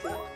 Start. Finish.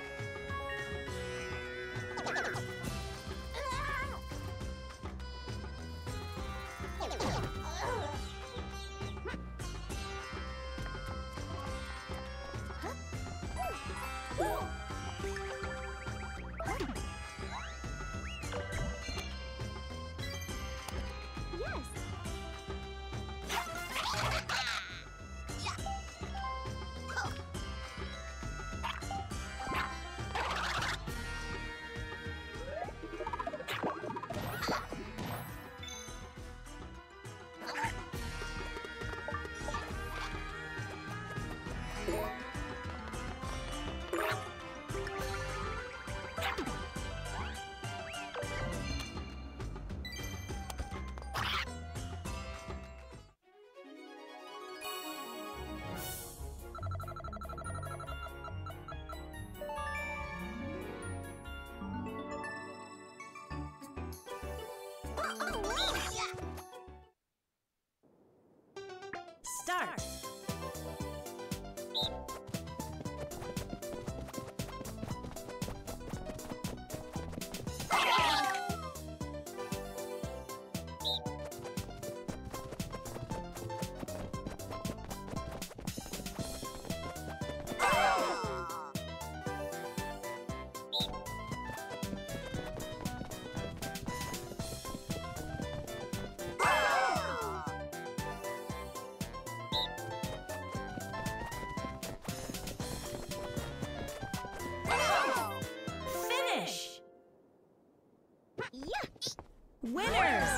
Winners.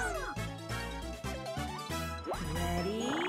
Ready?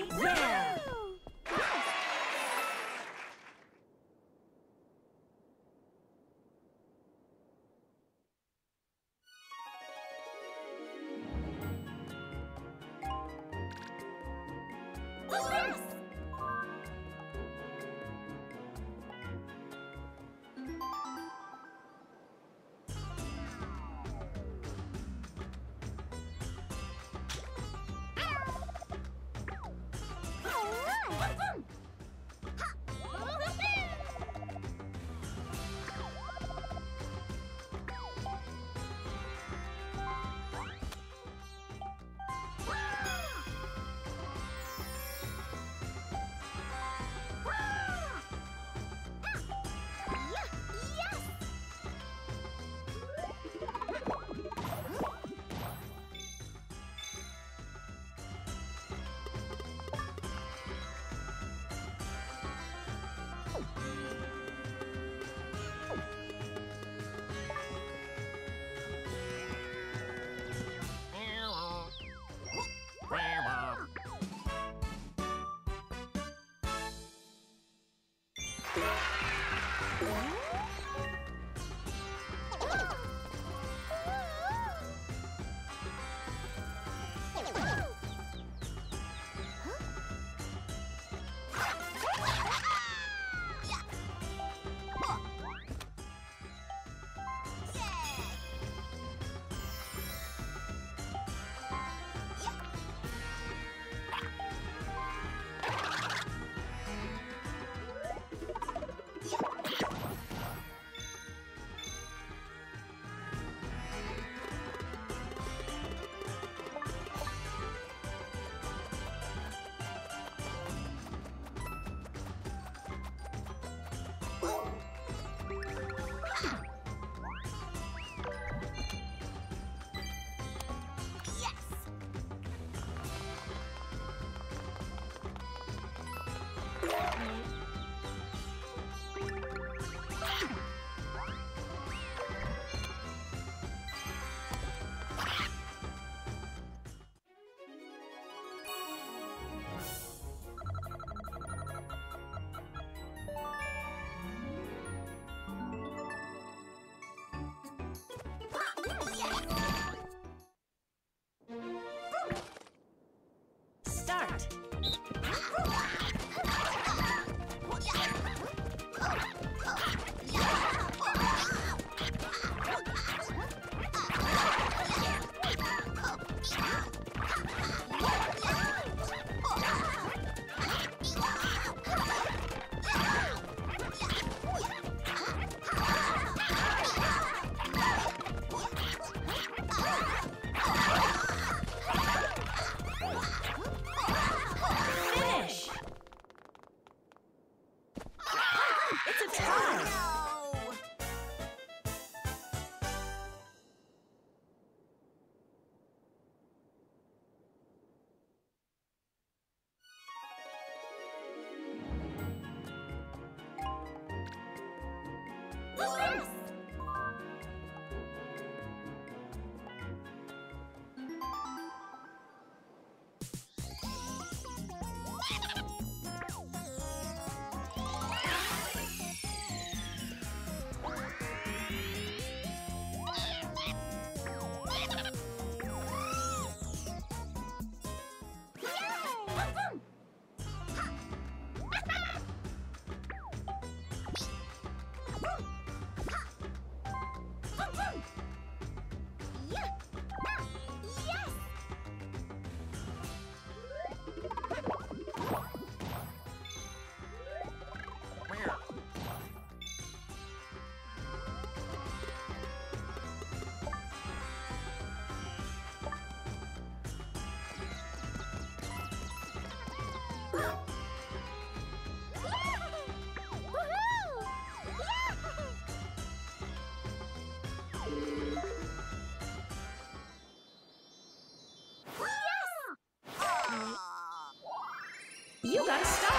You got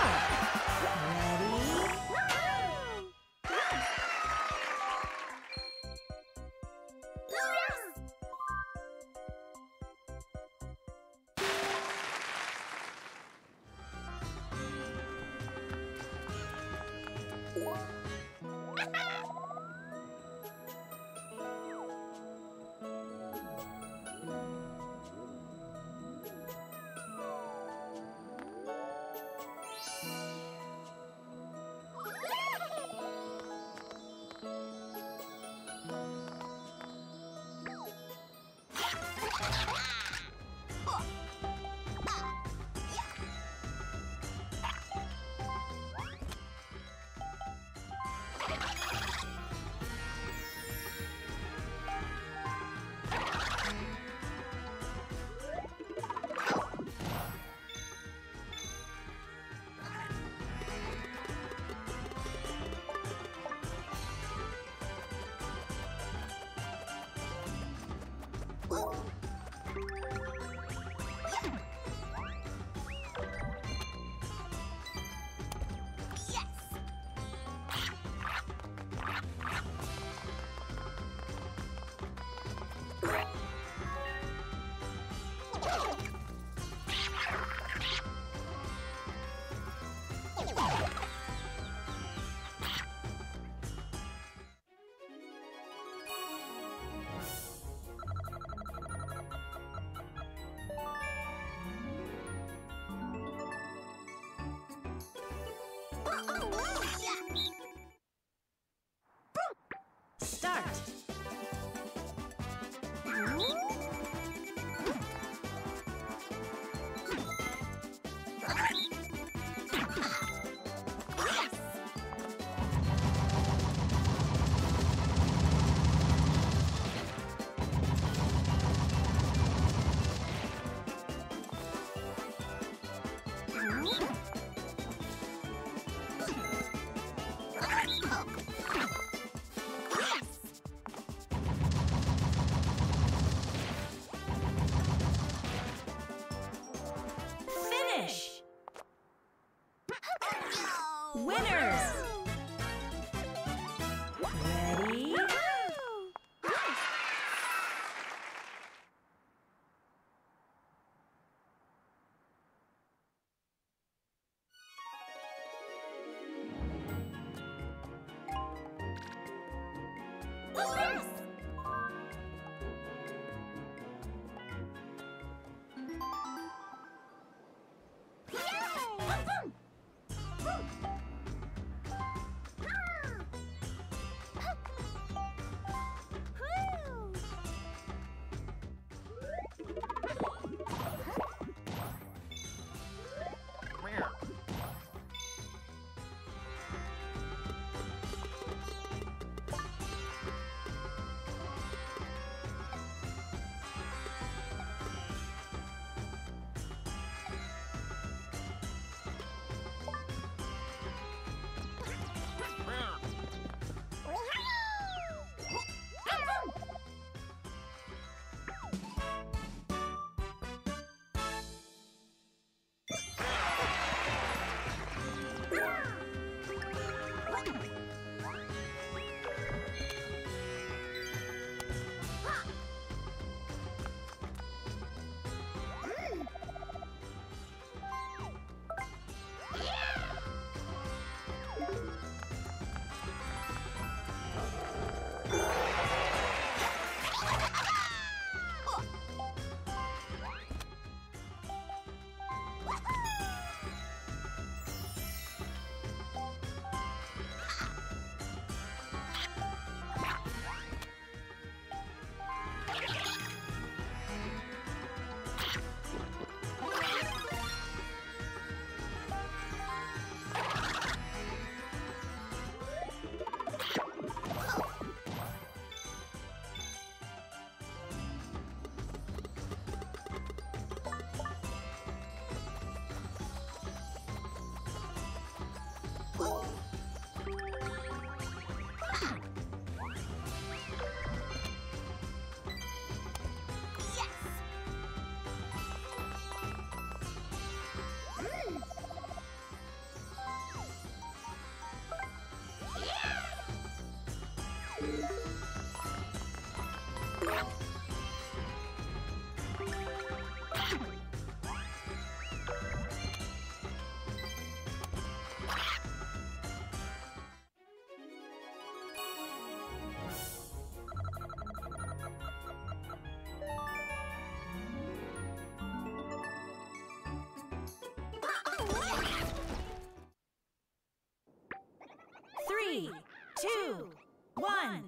Start. Two, one,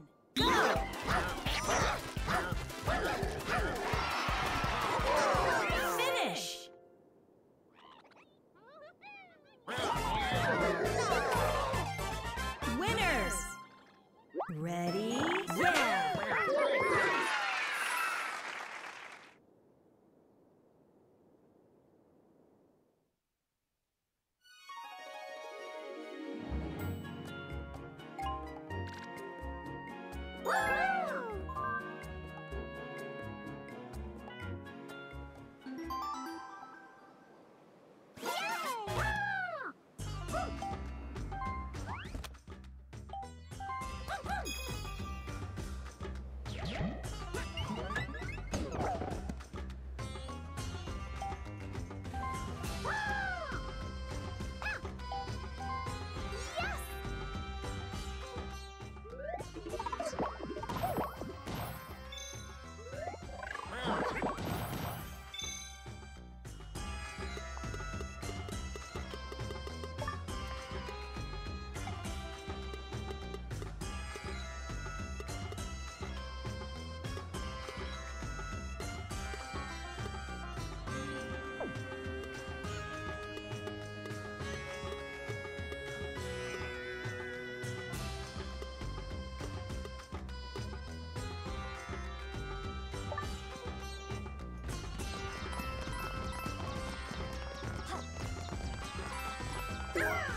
Yeah!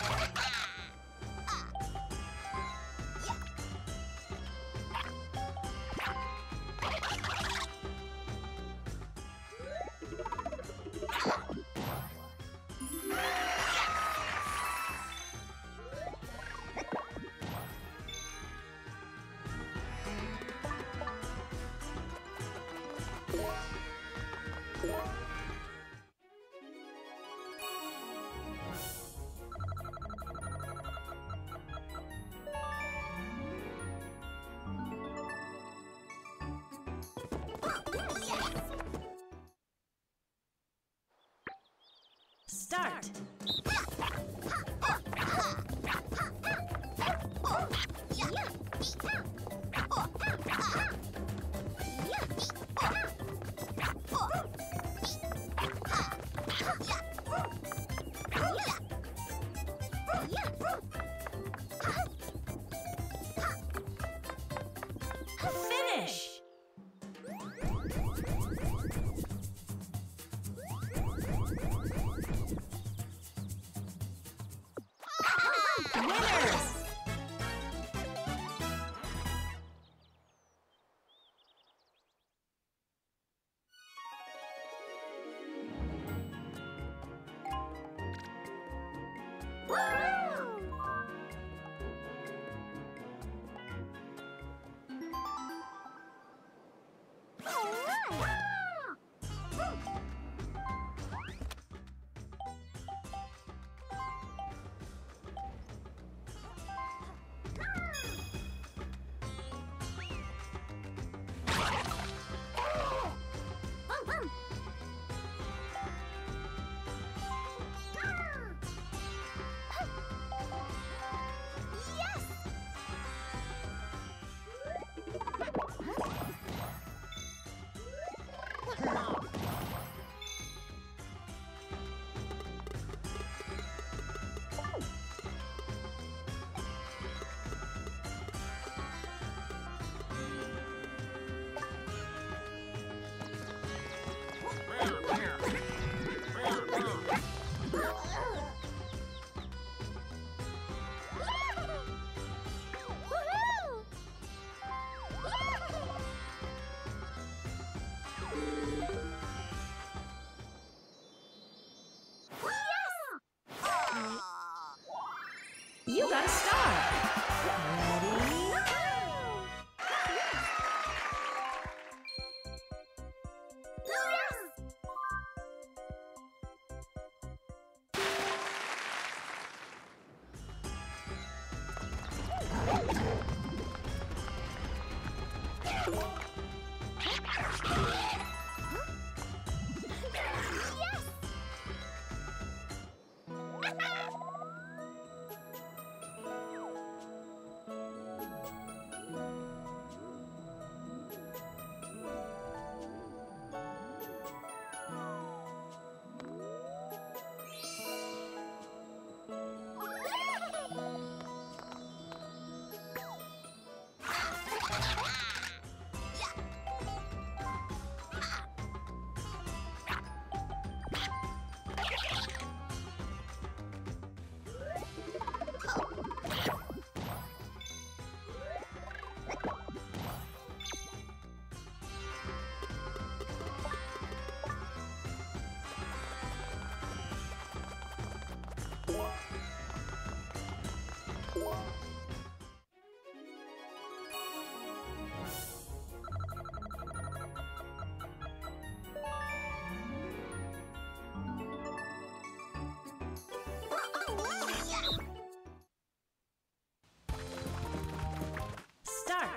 Winners.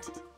fact.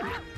Ah!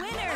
Winners!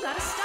You got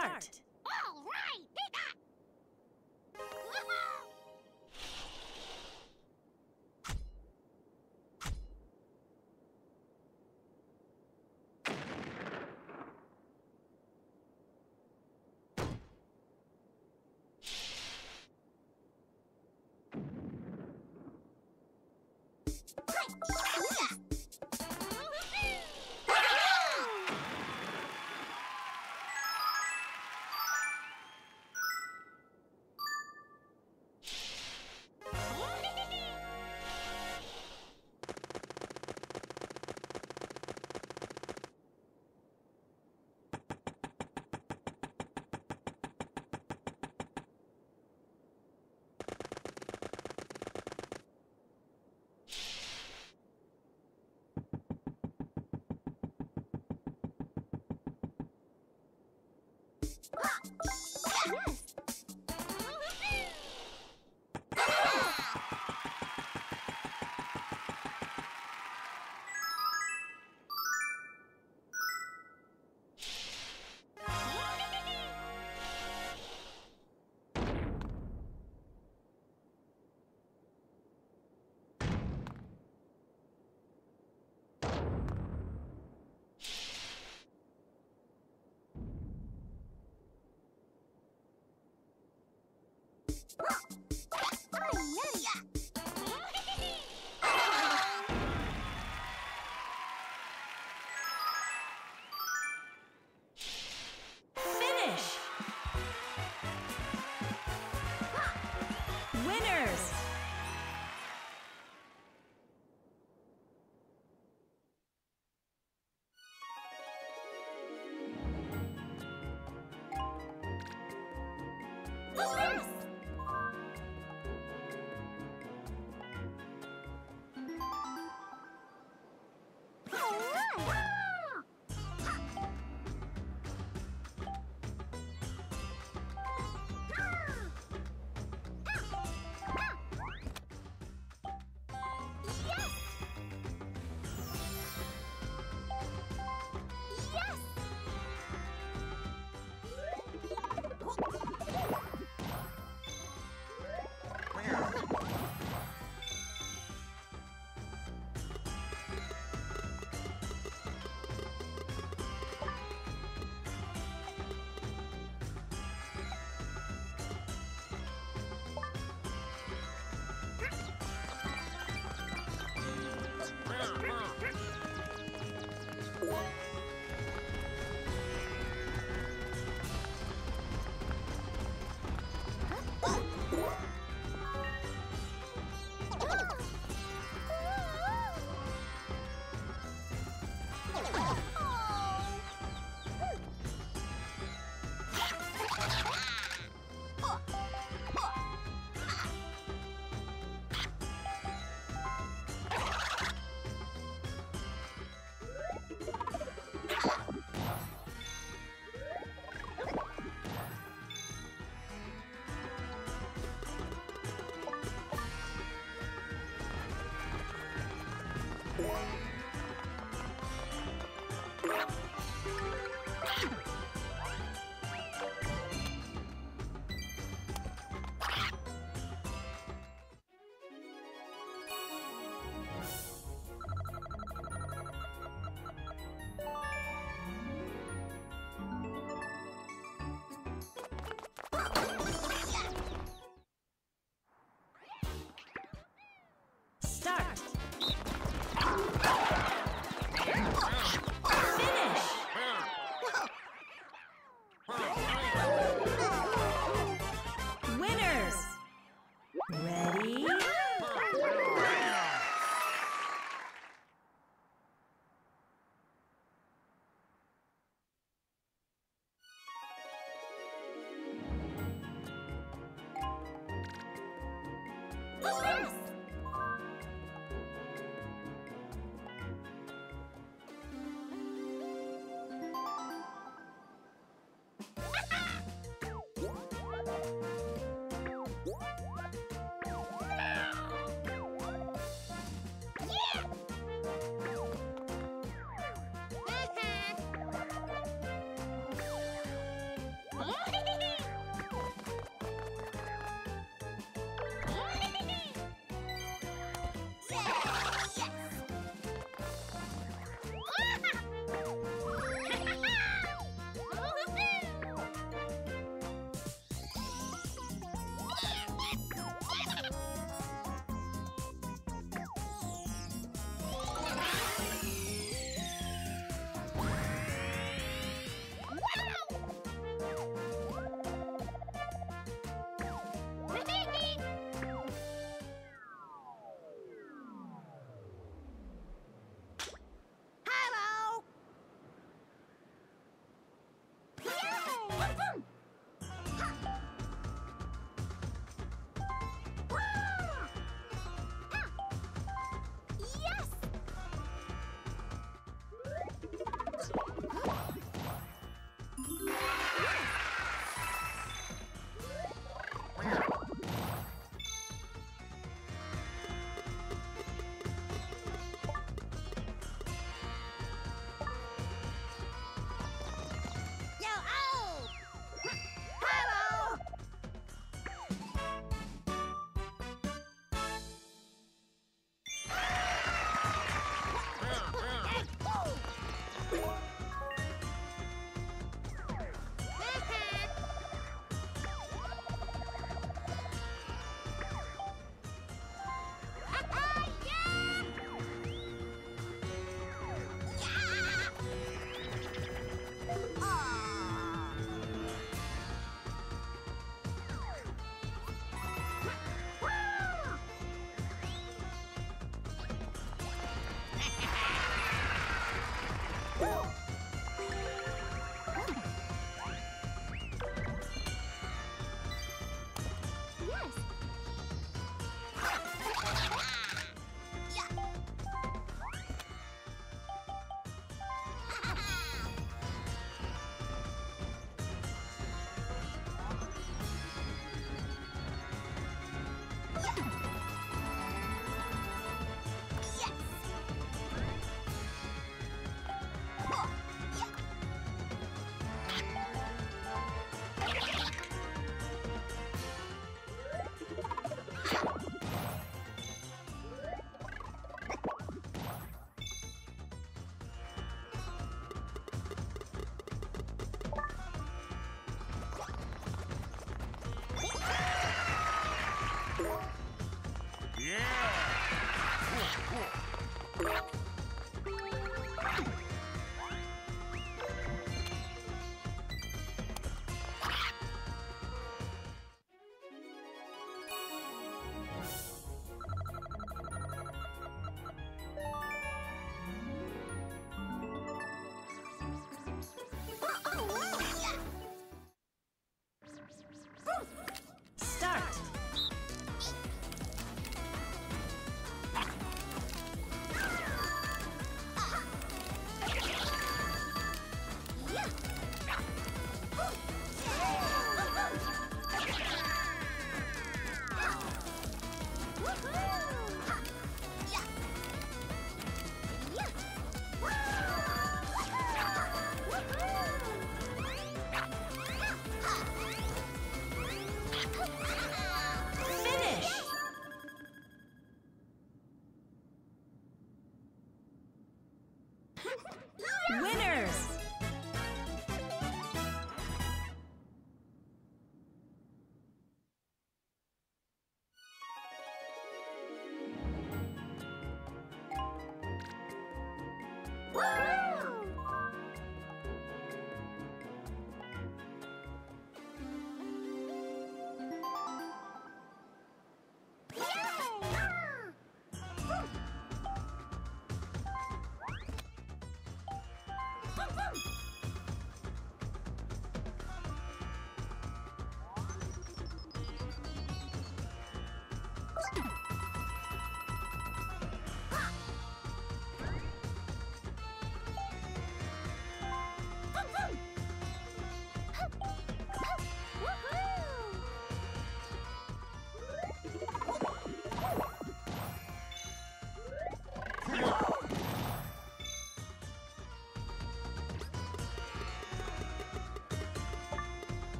start.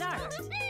Start.